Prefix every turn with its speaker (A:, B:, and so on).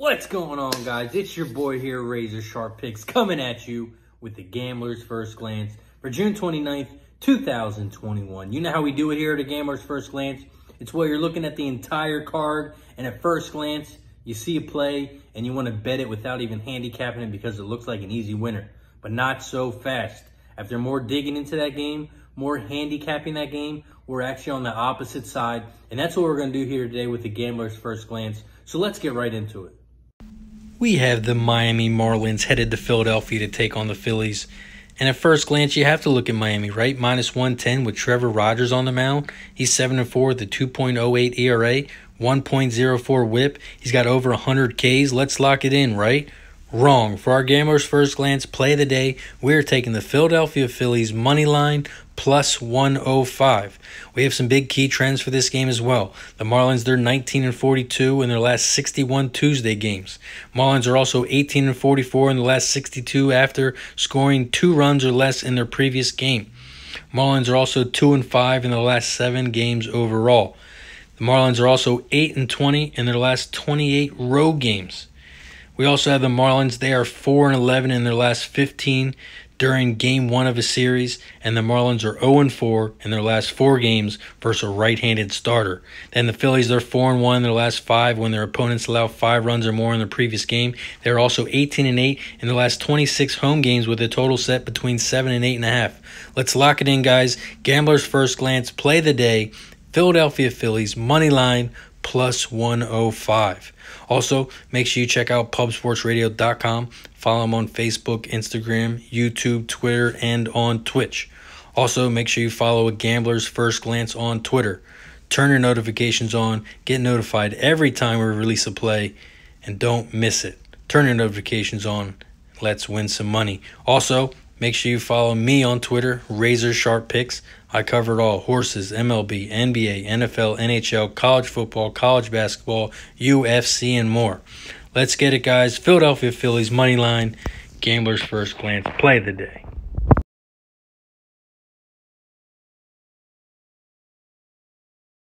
A: What's going on, guys? It's your boy here, Razor Sharp Picks, coming at you with the Gambler's First Glance for June 29th, 2021. You know how we do it here at the Gambler's First Glance? It's where you're looking at the entire card, and at first glance, you see a play, and you want to bet it without even handicapping it because it looks like an easy winner. But not so fast. After more digging into that game, more handicapping that game, we're actually on the opposite side. And that's what we're going to do here today with the Gambler's First Glance. So let's get right into it. We have the Miami Marlins headed to Philadelphia to take on the Phillies. And at first glance, you have to look at Miami, right? Minus 110 with Trevor Rogers on the mound. He's 7 and 4 with a 2.08 ERA, 1.04 whip. He's got over 100 Ks. Let's lock it in, right? Wrong. For our gamblers' first glance play of the day, we're taking the Philadelphia Phillies money line plus 105. We have some big key trends for this game as well. The Marlins, they're 19 and 42 in their last 61 Tuesday games. Marlins are also 18 and 44 in the last 62 after scoring two runs or less in their previous game. Marlins are also 2 and 5 in the last 7 games overall. The Marlins are also 8 and 20 in their last 28 road games. We also have the Marlins. They are 4 and 11 in their last 15 during game one of a series, and the Marlins are 0 and 4 in their last four games versus a right handed starter. Then the Phillies, they're 4 and 1 in their last five when their opponents allow five runs or more in the previous game. They're also 18 and 8 in the last 26 home games with a total set between 7 and 8.5. Let's lock it in, guys. Gambler's first glance, play the day. Philadelphia Phillies, money line, plus 105. Also, make sure you check out pubsportsradio.com. Follow them on Facebook, Instagram, YouTube, Twitter, and on Twitch. Also, make sure you follow a Gambler's First Glance on Twitter. Turn your notifications on, get notified every time we release a play, and don't miss it. Turn your notifications on. Let's win some money. Also, Make sure you follow me on Twitter, Razor Sharp Picks. I cover it all horses, MLB, NBA, NFL, NHL, college football, college basketball, UFC, and more. Let's get it, guys. Philadelphia Phillies money line, gambler's first glance play the day.